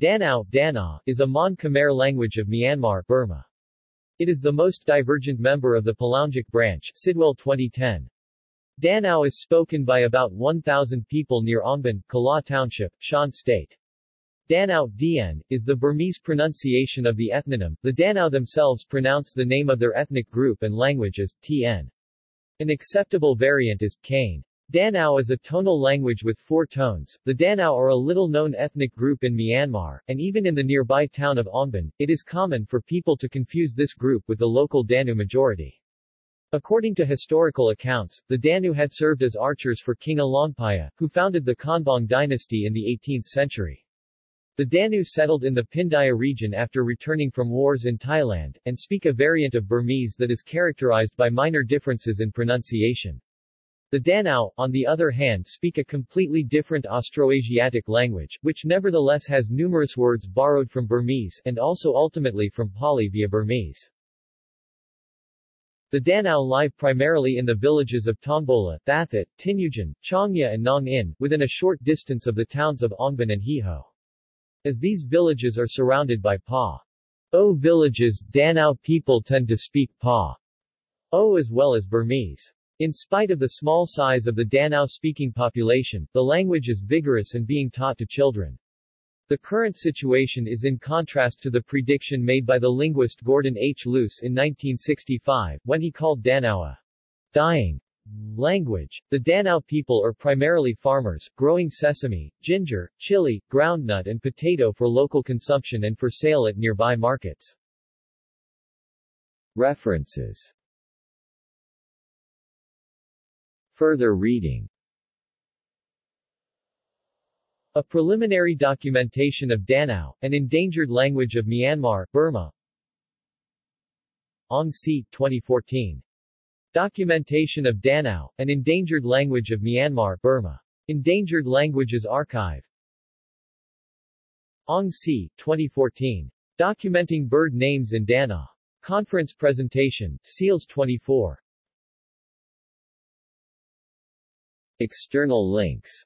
Danau Dana, is a Mon Khmer language of Myanmar Burma. It is the most divergent member of the Palaungic branch Sidwell 2010. Danau is spoken by about 1,000 people near Aungban, Kalaw Township, Shan State. Danau Dien, is the Burmese pronunciation of the ethnonym. The Danau themselves pronounce the name of their ethnic group and language as Tn. An acceptable variant is Kane. Danau is a tonal language with four tones. The Danau are a little-known ethnic group in Myanmar, and even in the nearby town of Aungban, it is common for people to confuse this group with the local Danu majority. According to historical accounts, the Danu had served as archers for King Alaungpaya, who founded the Konbaung dynasty in the 18th century. The Danu settled in the Pindaya region after returning from wars in Thailand, and speak a variant of Burmese that is characterized by minor differences in pronunciation. The Danau, on the other hand speak a completely different Austroasiatic language, which nevertheless has numerous words borrowed from Burmese, and also ultimately from Pali via Burmese. The Danau live primarily in the villages of Tongbola, Thathat, Tinujan, Chongya and Nong In, within a short distance of the towns of Aungban and Heho. As these villages are surrounded by Pa. O villages, Danau people tend to speak Pa. O as well as Burmese. In spite of the small size of the Danau-speaking population, the language is vigorous and being taught to children. The current situation is in contrast to the prediction made by the linguist Gordon H. Luce in 1965, when he called Danau a dying language. The Danau people are primarily farmers, growing sesame, ginger, chili, groundnut and potato for local consumption and for sale at nearby markets. References Further reading A preliminary documentation of Danau, an endangered language of Myanmar, Burma Aung Si, 2014. Documentation of Danau, an endangered language of Myanmar, Burma. Endangered Languages Archive. Aung Si, 2014. Documenting Bird Names in Danau. Conference Presentation, Seals 24. External links.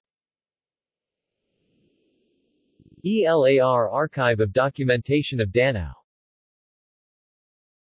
ELAR Archive of Documentation of Danau